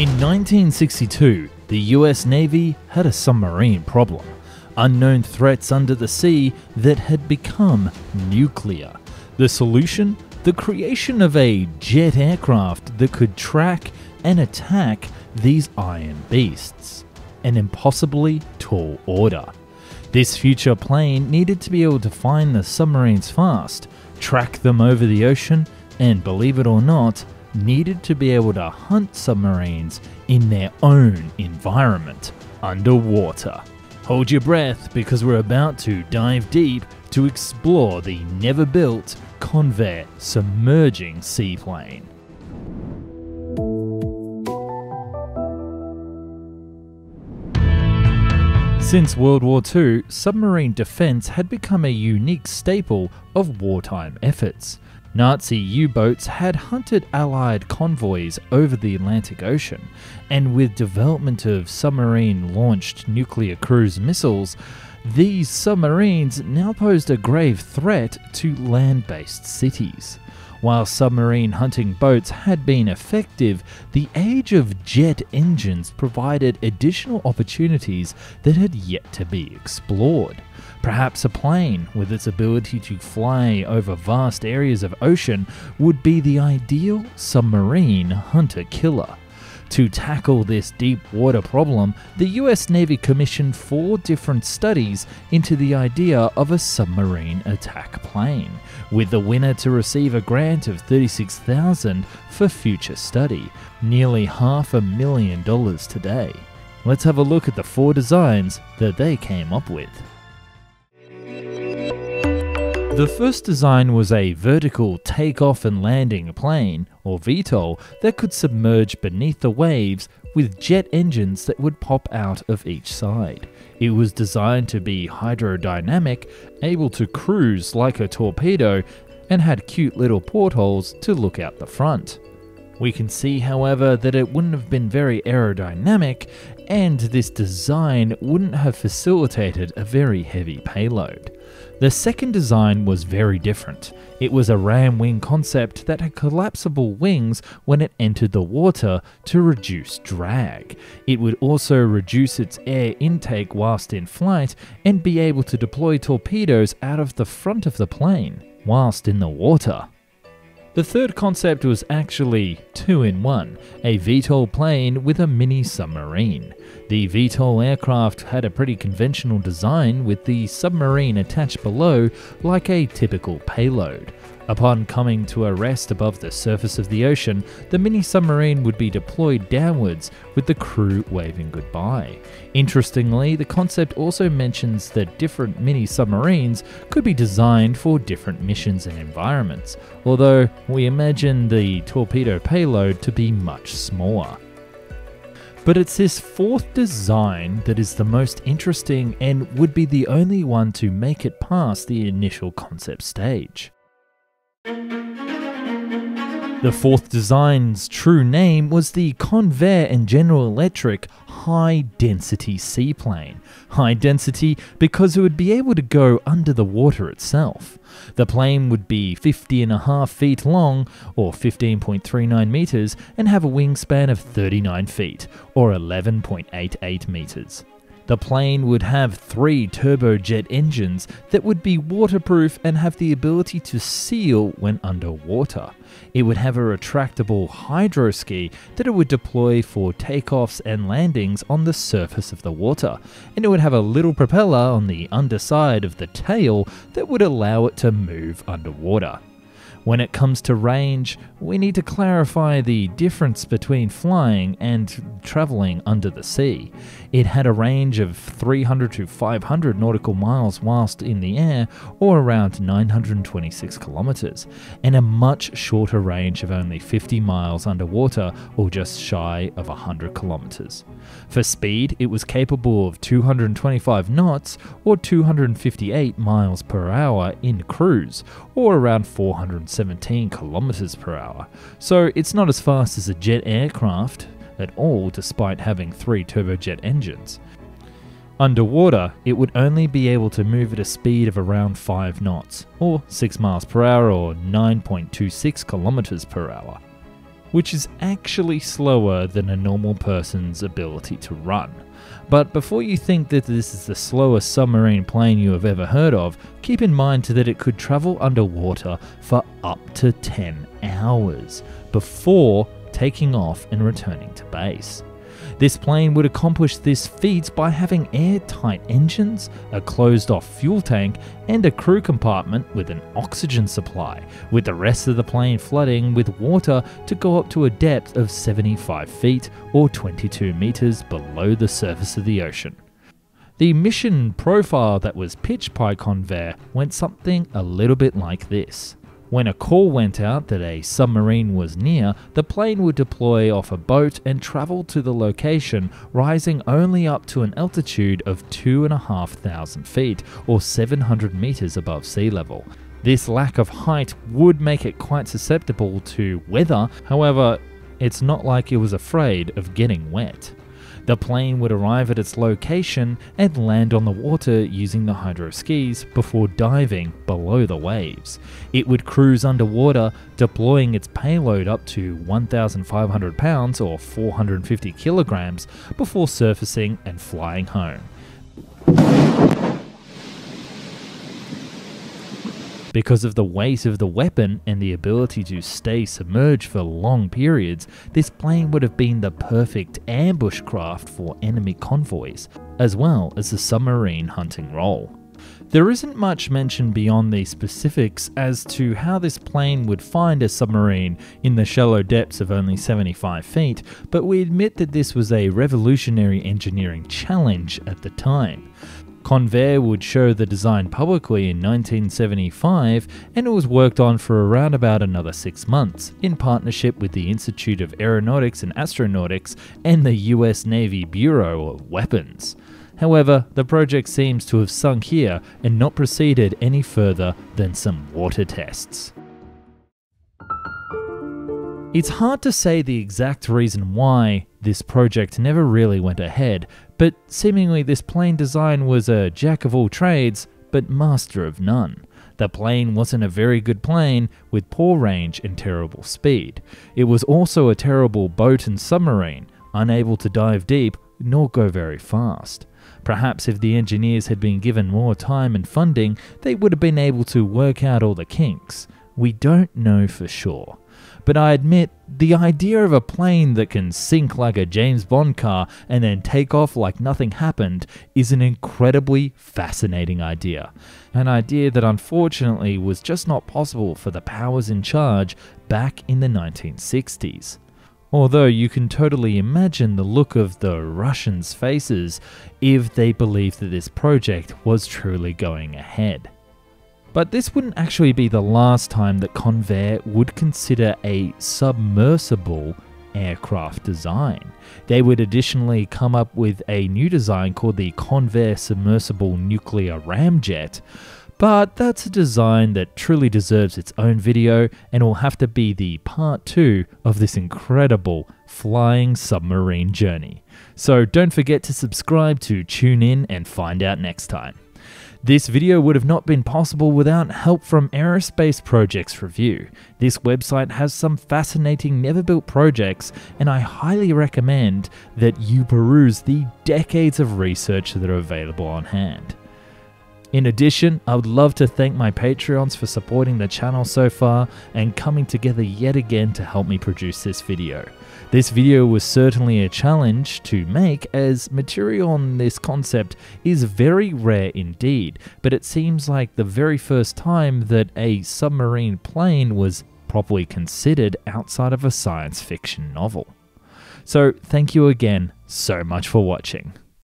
In 1962, the US Navy had a submarine problem unknown threats under the sea that had become nuclear. The solution? The creation of a jet aircraft that could track and attack these iron beasts. An impossibly tall order. This future plane needed to be able to find the submarines fast, track them over the ocean, and believe it or not, needed to be able to hunt submarines in their own environment, underwater. Hold your breath because we're about to dive deep to explore the never built Convair submerging seaplane. Since World War II, submarine defense had become a unique staple of wartime efforts. Nazi U boats had hunted Allied convoys over the Atlantic Ocean, and with development of submarine launched nuclear cruise missiles, these submarines now posed a grave threat to land based cities. While submarine hunting boats had been effective, the age of jet engines provided additional opportunities that had yet to be explored. Perhaps a plane, with its ability to fly over vast areas of ocean, would be the ideal submarine hunter killer. To tackle this deep water problem, the US Navy commissioned four different studies into the idea of a submarine attack plane, with the winner to receive a grant of 36,000 for future study, nearly half a million dollars today. Let's have a look at the four designs that they came up with. The first design was a vertical takeoff and landing plane, or VTOL, that could submerge beneath the waves with jet engines that would pop out of each side. It was designed to be hydrodynamic, able to cruise like a torpedo, and had cute little portholes to look out the front. We can see, however, that it wouldn't have been very aerodynamic, and this design wouldn't have facilitated a very heavy payload. The second design was very different. It was a ram wing concept that had collapsible wings when it entered the water to reduce drag. It would also reduce its air intake whilst in flight and be able to deploy torpedoes out of the front of the plane whilst in the water. The third concept was actually two in one a VTOL plane with a mini submarine. The VTOL aircraft had a pretty conventional design with the submarine attached below like a typical payload. Upon coming to a rest above the surface of the ocean, the mini submarine would be deployed downwards with the crew waving goodbye. Interestingly, the concept also mentions that different mini submarines could be designed for different missions and environments, although we imagine the torpedo payload to be much smaller. But it's this fourth design that is the most interesting and would be the only one to make it past the initial concept stage. The fourth design's true name was the Convair and General Electric High Density Seaplane. High density because it would be able to go under the water itself. The plane would be 50 and a half feet long, or 15.39 meters, and have a wingspan of 39 feet, or 11.88 meters. The plane would have three turbojet engines that would be waterproof and have the ability to seal when underwater. It would have a retractable hydroski that it would deploy for takeoffs and landings on the surface of the water, and it would have a little propeller on the underside of the tail that would allow it to move underwater. When it comes to range, we need to clarify the difference between flying and travelling under the sea. It had a range of 300 to 500 nautical miles whilst in the air, or around 926 kilometres, and a much shorter range of only 50 miles underwater, or just shy of 100 kilometres. For speed, it was capable of 225 knots, or 258 miles per hour in cruise, or around 417 kilometers per hour. So it's not as fast as a jet aircraft at all, despite having three turbojet engines. Underwater, it would only be able to move at a speed of around 5 knots, or 6 miles per hour, or 9.26 kilometers per hour. which is actually slower than a normal person's ability to run. But before you think that this is the slowest submarine plane you have ever heard of, keep in mind that it could travel underwater for up to 10 hours before taking off and returning to base. This plane would accomplish this feat by having airtight engines, a closed off fuel tank, and a crew compartment with an oxygen supply, with the rest of the plane flooding with water to go up to a depth of 75 feet or 22 meters below the surface of the ocean. The mission profile that was pitched by Convair went something a little bit like this. When a call went out that a submarine was near, the plane would deploy off a boat and travel to the location, rising only up to an altitude of 2,500 feet or 700 meters above sea level. This lack of height would make it quite susceptible to weather, however, it's not like it was afraid of getting wet. The plane would arrive at its location and land on the water using the hydro skis before diving below the waves. It would cruise underwater, deploying its payload up to 1,500 pounds or 450 kilograms before surfacing and flying home. Because of the weight of the weapon and the ability to stay submerged for long periods, this plane would have been the perfect ambush craft for enemy convoys, as well as the submarine hunting role. There isn't much mention beyond these specifics as to how this plane would find a submarine in the shallow depths of only 75 feet, but we admit that this was a revolutionary engineering challenge at the time. Convair would show the design publicly in 1975 and it was worked on for around about another six months in partnership with the Institute of Aeronautics and Astronautics and the US Navy Bureau of Weapons. However, the project seems to have sunk here and not proceeded any further than some water tests. It's hard to say the exact reason why this project never really went ahead, but seemingly this plane design was a jack of all trades, but master of none. The plane wasn't a very good plane with poor range and terrible speed. It was also a terrible boat and submarine, unable to dive deep nor go very fast. Perhaps if the engineers had been given more time and funding, they would have been able to work out all the kinks. We don't know for sure. But I admit, the idea of a plane that can sink like a James Bond car and then take off like nothing happened is an incredibly fascinating idea. An idea that unfortunately was just not possible for the powers in charge back in the 1960s. Although you can totally imagine the look of the Russians' faces if they believed that this project was truly going ahead. But this wouldn't actually be the last time that Convair would consider a submersible aircraft design. They would additionally come up with a new design called the Convair Submersible Nuclear Ramjet. But that's a design that truly deserves its own video and will have to be the part 2 of this incredible flying submarine journey. So don't forget to subscribe to tune in and find out next time. This video would have not been possible without help from Aerospace Projects Review. This website has some fascinating never built projects, and I highly recommend that you peruse the decades of research that are available on hand. In addition, I would love to thank my Patreons for supporting the channel so far and coming together yet again to help me produce this video. This video was certainly a challenge to make as material on this concept is very rare indeed, but it seems like the very first time that a submarine plane was properly considered outside of a science fiction novel. So thank you again so much for watching.